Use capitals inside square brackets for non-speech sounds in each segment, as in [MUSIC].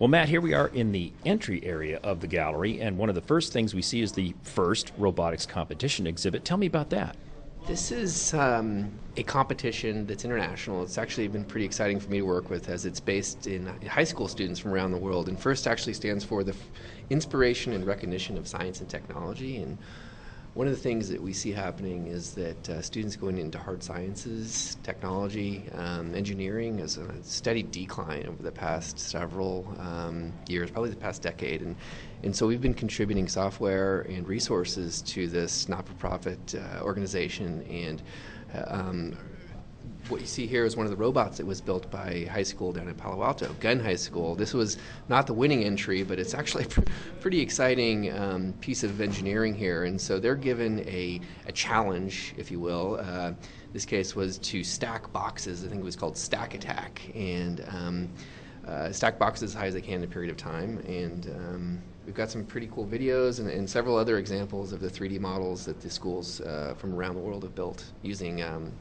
Well, Matt, here we are in the entry area of the gallery, and one of the first things we see is the first robotics competition exhibit. Tell me about that. This is um, a competition that's international. It's actually been pretty exciting for me to work with as it's based in high school students from around the world. And FIRST actually stands for the Inspiration and Recognition of Science and Technology. And one of the things that we see happening is that uh, students going into hard sciences, technology, um, engineering has a steady decline over the past several um, years, probably the past decade. And, and so we've been contributing software and resources to this not for profit uh, organization. And uh, um, what you see here is one of the robots that was built by high school down in Palo Alto, Gunn High School. This was not the winning entry, but it's actually [LAUGHS] a pretty exciting um, piece of engineering here. And so they're given a, a challenge, if you will. Uh, this case was to stack boxes. I think it was called Stack Attack, and um, uh, stack boxes as high as they can in a period of time. And um, we've got some pretty cool videos and, and, several other examples of the 3D models that the schools uh, from around the world have built using um,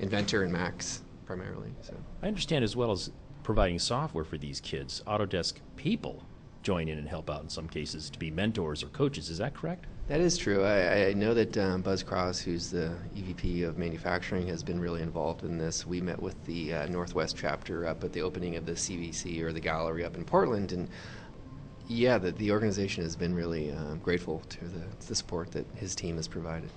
Inventor and Max primarily. So I understand as well as providing software for these kids, Autodesk people join in and help out in some cases to be mentors or coaches. Is that correct? That is true. I, I know that um, Buzz Kross, who's the EVP of manufacturing, has been really involved in this. We met with the uh, Northwest chapter up at the opening of the CVC or the gallery up in Portland, and yeah, the, the organization has been really uh, grateful to the, the support that his team has provided.